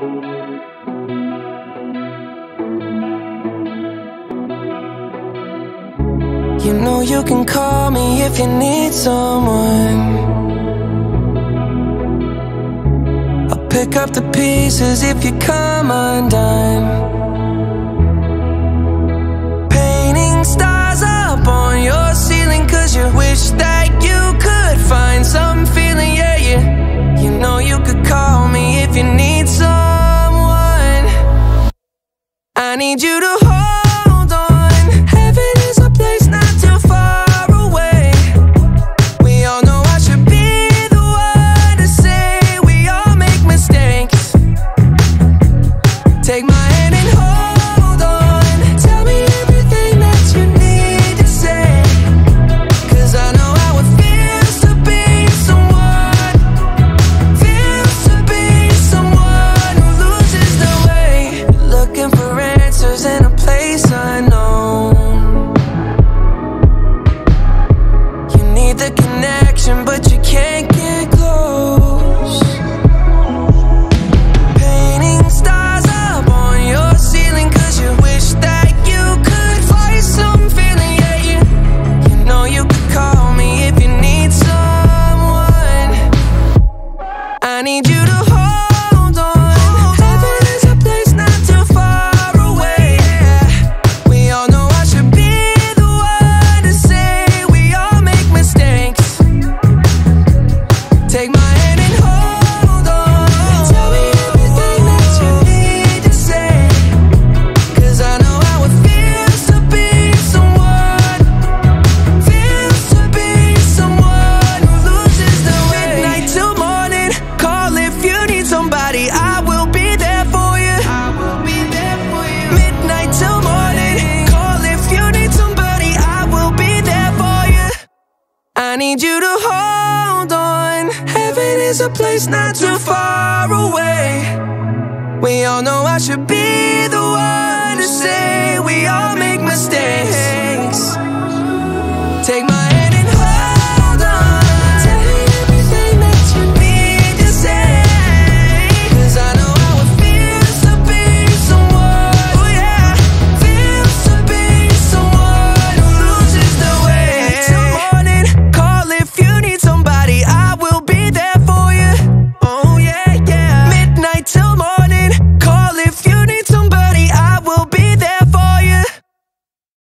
You know you can call me if you need someone. I'll pick up the pieces if you come undone. Painting stars up on your ceiling Cause you wish that you could find some feeling, yeah, yeah. You know you could call me need you to hold I need you to hold on. Heaven is a place not too far away. We all know I should be the one.